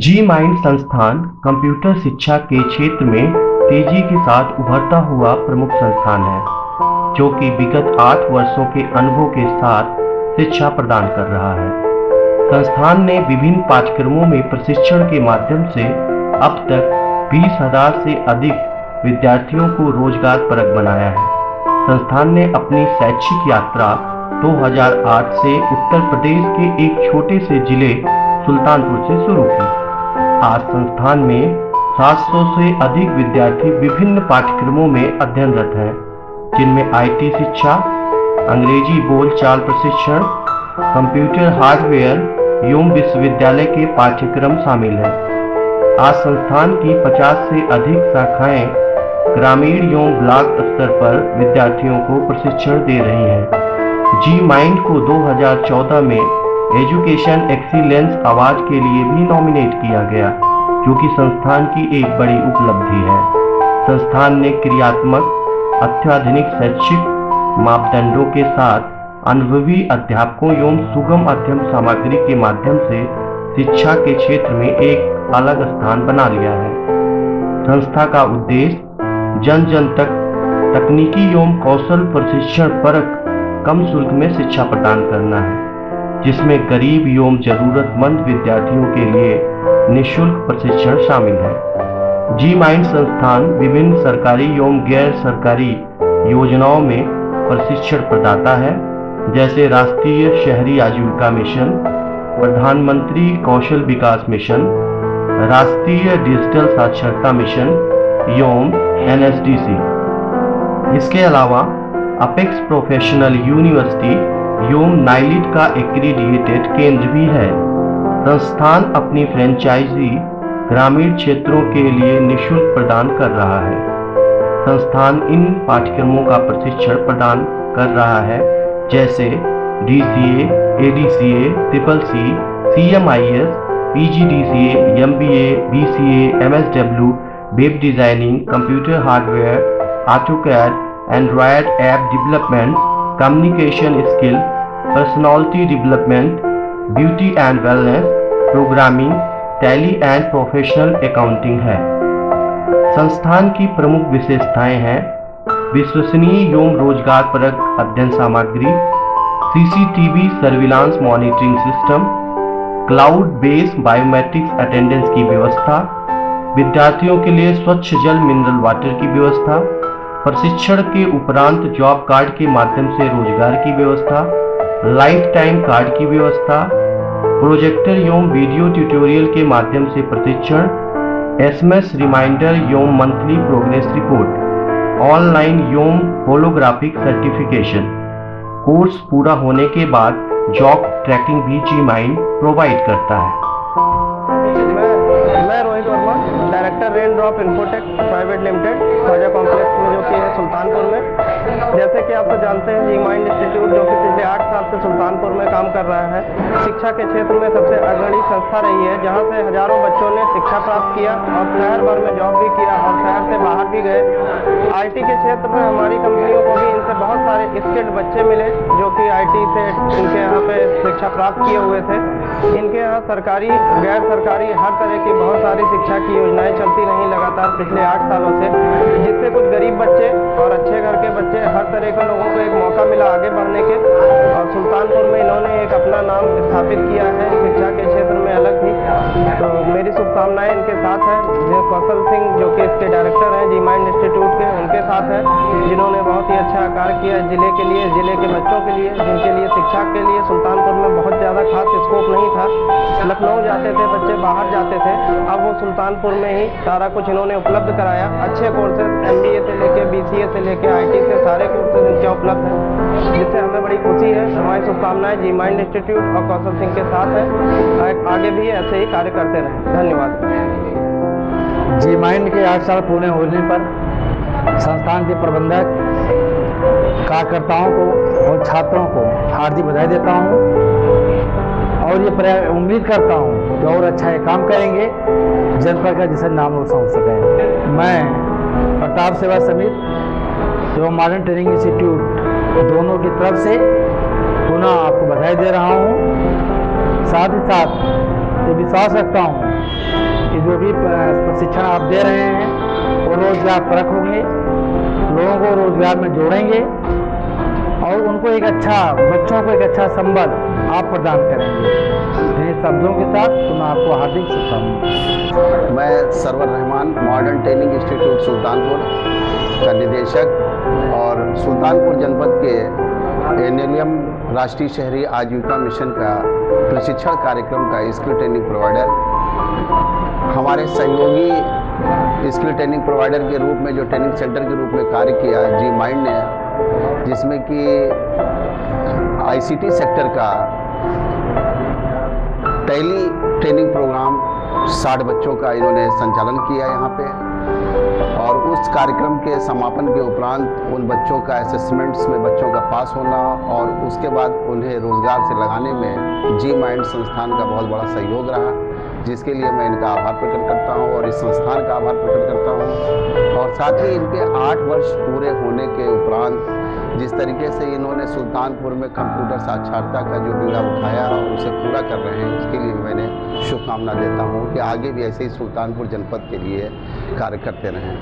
जी mind संस्थान computer शिक्षा के क्षेत्र में तेज़ी के साथ उभरता हुआ प्रमुख संस्थान है, जो कि विगत आठ वर्षों के अनुभव के साथ शिक्षा प्रदान कर रहा है। संस्थान ने विभिन्न पाठ्यक्रमों में प्रशिक्षण के माध्यम से अब तक बीस हज़ार से अधिक विद्यार्थियों को रोज़गार परक बनाया है। संस्थान ने अपनी शैक्षिक यात्रा 2008 से उत्तर प्रदेश के एक छोटे से ज़िले सुल्तानपुर से शुरू की। आज संस्थान में 700 से अधिक विद्यार्थी विभिन्न पाठ्यक्रमों में अध्ययनरत हैं, जिनमें आईटी शिक्षा, अंग्रेज़ी बोलचाल प्रशिक्षण, कंप्यूटर हार्डवेयर एवं विश्वविद्यालय के पाठ्यक्रम शामिल हैं। आज संस्थान की 50 से अधिक शाखाएँ ग्रामीण एवं ब्लॉक स्तर पर विद्यार्थियों को प्रशिक्षण दे रही हैं। जी माइंड को 2014 में एजुकेशन एक्सीलेंस अवार्ड के लिए भी नॉमिनेट किया गया, जो कि संस्थान की एक बड़ी उपलब्धि है। संस्थान ने क्रियात्मक, अत्याधुनिक शैक्षिक मापदंडों के साथ अनुभवी अध्यापकों एवं सुगम अध्ययन सामग्री के माध्यम से शिक्षा के क्षेत्र में एक अलग स्थान बना लिया है। संस्था का उद्देश्य, जन जन तक तकनीकी एवं कौशल प्रशिक्षण पर कम शुल्क में शिक्षा प्रदान करना है। जिसमें गरीब एवं जरूरतमंद विद्यार्थियों के लिए निशुल्क प्रशिक्षण शामिल है। जी माइंड संस्थान विभिन्न सरकारी एवं गैर सरकारी योजनाओं में प्रशिक्षण प्रदाता है, जैसे राष्ट्रीय शहरी आजीविका मिशन, प्रधानमंत्री कौशल विकास मिशन, राष्ट्रीय डिजिटल साक्षरता मिशन एवं एनएसडीसी इसके अलावा अपेक्स प्रोफेशनल यूनिवर्सिटी योम नाइलिट का एक्रीडिएटेड केंद्र भी है। संस्थान अपनी फ्रेंचाइजी ग्रामीण क्षेत्रों के लिए निशुल्क प्रदान कर रहा है। संस्थान इन पाठ्यक्रमों का प्रशिक्षण प्रदान कर रहा है, जैसे D C A D C A triple C C M I S P G D C M B A B C M S W web designing computer hardware AutoCAD Android app development communication skill, personality development, beauty and wellness, programming Tally and professional accounting है। संस्थान की प्रमुख विशेषताएँ हैं। विश्वसनीय एवं रोज़गार परक अध्ययन सामग्री CCTV surveillance monitoring system cloud based biometrics attendance की व्यवस्था विद्यार्थियों के लिए स्वच्छ जल मिनरल वाटर की व्यवस्था प्रशिक्षण के उपरांत जॉब कार्ड के माध्यम से रोज़गार की व्यवस्था लाइफ टाइम कार्ड की व्यवस्था, प्रोजेक्टर एवं वीडियो ट्यूटोरियल के माध्यम से प्रशिक्षण, एसएमएस रिमाइंडर एवं मंथली प्रोग्रेस रिपोर्ट, ऑनलाइन एवं होलोग्राफिक सर्टिफिकेशन। कोर्स पूरा होने के बाद जॉब ट्रैकिंग भी जी माइंड प्रोवाइड करता है। मैं Rohit Verma, director rain drop infotech private limited. Khwaja complex में जो कि है सुल्तानपुर में। जैसे कि आप तो जानते हैं जी माइंड इंस्टीट्यूट जो कि पिछले आठ साल से सुल्तानपुर में काम कर रहा है। शिक्षा के क्षेत्र में सबसे अग्रणी संस्था रही है, जहाँ से हज़ारों बच्चों ने शिक्षा प्राप्त किया और शहर भर में जॉब भी किया और शहर से बाहर भी गए। आईटी के क्षेत्र में हमारी कंपनियों को भी इनसे बहुत सारे स्किल्ड बच्चे मिले, जो कि आईटी से इनके यहाँ पे शिक्षा प्राप्त किए हुए थे। इनके यहाँ सरकारी, गैर सरकारी, हर तरह की बहुत सारी शिक्षा की योजनाएँ चलती रही लगातार पिछले आठ सालों से, जिससे कुछ गरीब बच्चे और अच्छे घर के बच्चे हर तरह के लोगों को एक मौका मिला आगे बढ़ने के। और सुल्तानपुर में इन्होंने एक अपना नाम स्थापित किया है, शिक्षा के क्षेत्र में अलग ही। तो मेरी शुभकामनाएँ इनके साथ है कौशल सिंह, जो कि इसके डायरेक्टर हैं, जी माइंड इंस्टीट्यूट के, उनके साथ हैं, जिन्होंने ही अच्छा कार्य किया ज़िले के लिए, ज़िले के बच्चों के लिए, जिनके लिए शिक्षा के लिए। सुल्तानपुर में बहुत ज़्यादा खास स्कोप नहीं था। लखनऊ जाते थे, बच्चे बाहर जाते थे। अब वो सुल्तानपुर में ही सारा कुछ इन्होंने उपलब्ध कराया। अच्छे कोर्सेज एम से लेके बी से लेके आईटी से सारे कोर्सेज इनके उपलब्ध हैं, जिससे हमें बड़ी खुशी है। हमारी शुभकामनाएँ जी माइंड इंस्टीट्यूट और कौशल सिंह के साथ है। आगे भी ऐसे ही कार्य करते रहें। धन्यवाद। जी माइंड के आठ साल पूरे होने पर संस्थान के प्रबंधक कार्यकर्ताओं को और छात्रों को हार्दिक बधाई देता हूँ। और ये उम्मीद करता हूँ कि और अच्छा ये काम करेंगे। जनपद का जिसे नाम रोशन हो सके। मैं प्रताप सेवा समिति एवं मॉडर्न ट्रेनिंग इंस्टीट्यूट दोनों की तरफ़ से पुनः आपको बधाई दे रहा हूँ। साथ ही साथ ये विश्वास रखता हूँ कि जो भी प्रशिक्षण आप दे रहे हैं, वो रोज़गार परक होंगे। लोगों को रोज़गार में जोड़ेंगे और उनको एक अच्छा बच्चों को एक अच्छा संबल आप प्रदान करेंगे। इन शब्दों के साथ तो मैं आपको हार्दिक शुभकामनाएँ मैं Sarwar Rahman, modern training institute Sultanpur का निदेशक और सुल्तानपुर जनपद के एनएलएम राष्ट्रीय शहरी आजीविका मिशन का प्रशिक्षण कार्यक्रम का स्किल ट्रेनिंग प्रोवाइडर। हमारे सहयोगी स्किल ट्रेनिंग प्रोवाइडर के रूप में, जो ट्रेनिंग सेंटर के रूप में कार्य किया जी माइंड ने, जिसमें कि आईसीटी सेक्टर का टैली ट्रेनिंग प्रोग्राम 60 बच्चों का इन्होंने संचालन किया यहाँ पे। और उस कार्यक्रम के समापन के उपरांत उन बच्चों का असेसमेंट्स में बच्चों का पास होना और उसके बाद उन्हें रोज़गार से लगाने में जी माइंड संस्थान का बहुत बड़ा सहयोग रहा। जिसके लिए मैं इनका आभार प्रकट करता हूँ और इस संस्थान का आभार प्रकट करता हूँ। और साथ ही इनके आठ वर्ष पूरे होने के उपरांत जिस तरीके से इन्होंने सुल्तानपुर में कंप्यूटर साक्षरता का जो बीड़ा उठाया और उसे पूरा कर रहे हैं इसके लिए मैंने शुभकामना देता हूँ कि आगे भी ऐसे ही सुल्तानपुर जनपद के लिए कार्य करते रहें।